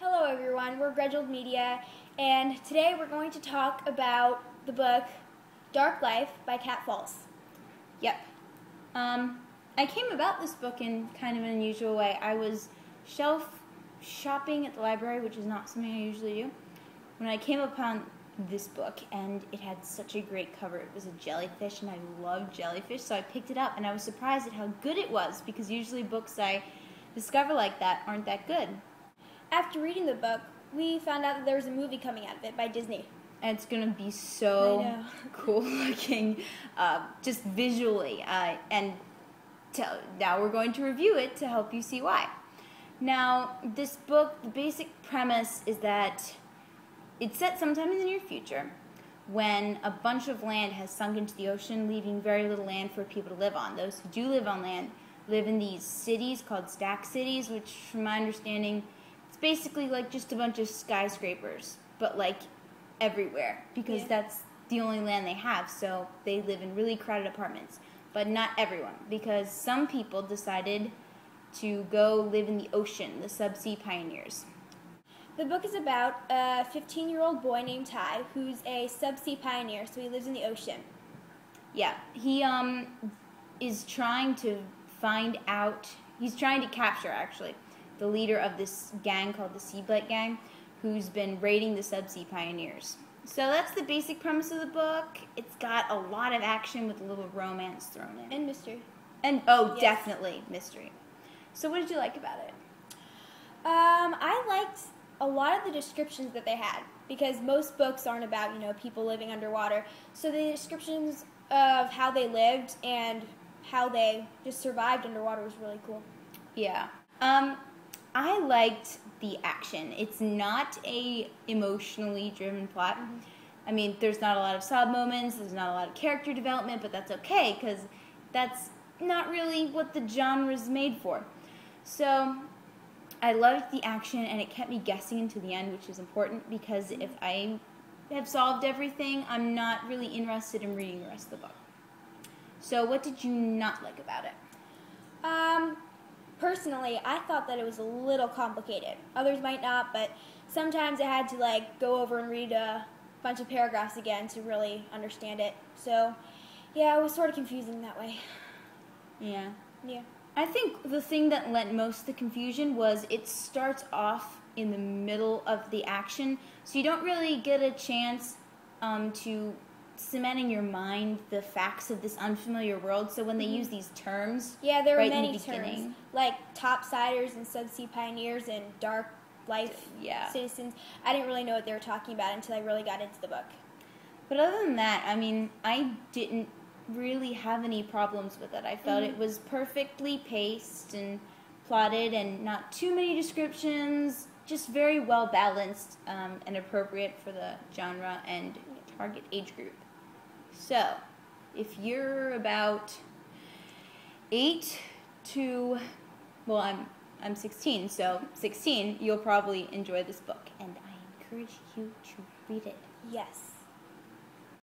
Hello, everyone. We're Gredgold Media, and today we're going to talk about the book Dark Life by Kat Falls. Yep. Um, I came about this book in kind of an unusual way. I was shelf shopping at the library, which is not something I usually do, when I came upon this book, and it had such a great cover. It was a jellyfish, and I love jellyfish, so I picked it up, and I was surprised at how good it was because usually books I discover like that aren't that good. After reading the book, we found out that there was a movie coming out of it by Disney. And it's gonna be so cool looking, uh, just visually. Uh, and to, now we're going to review it to help you see why. Now, this book, the basic premise is that it's set sometime in the near future when a bunch of land has sunk into the ocean, leaving very little land for people to live on. Those who do live on land live in these cities called stack cities, which, from my understanding, it's basically like just a bunch of skyscrapers, but like everywhere because Yeah. that's the only land they have. So they live in really crowded apartments, but not everyone because some people decided to go live in the ocean, the subsea pioneers. The book is about a 15 year old boy named Ty who's a subsea pioneer, so he lives in the ocean. Yeah, he um is trying to find out. He's trying to capture actually the leader of this gang called the Seablite Gang, who's been raiding the subsea pioneers. So that's the basic premise of the book. It's got a lot of action with a little romance thrown in. And mystery. And oh, Yes. definitely mystery. So what did you like about it? Um, I liked a lot of the descriptions that they had because most books aren't about you know people living underwater. So the descriptions of how they lived and how they just survived underwater was really cool. Yeah. Um, I liked the action. It's not a emotionally driven plot. Mm-hmm. I mean, there's not a lot of sob moments. There's not a lot of character development, but that's okay because that's not really what the genre's made for. So, I loved the action, and it kept me guessing until the end, which is important because if mm-hmm. I have solved everything, I'm not really interested in reading the rest of the book. So, what did you not like about it? Personally, I thought that it was a little complicated. Others might not, but sometimes I had to like go over and read a bunch of paragraphs again to really understand it. So, yeah, it was sort of confusing that way. Yeah. Yeah. I think the thing that lent most of the confusion was it starts off in the middle of the action, so you don't really get a chance um, to cement in your mind the facts of this unfamiliar world. So when they use these terms, Yeah, there were right the many terms like topsiders and subsea pioneers and dark life Yeah. citizens. I didn't really know what they were talking about until I really got into the book. But other than that, I mean, I didn't really have any problems with it. I felt Mm-hmm. it was perfectly paced and plotted and not too many descriptions, just very well balanced um, and appropriate for the genre and target age group. So, if you're about 8 to well, I'm I'm 16, so 16, you'll probably enjoy this book and I encourage you to read it. Yes.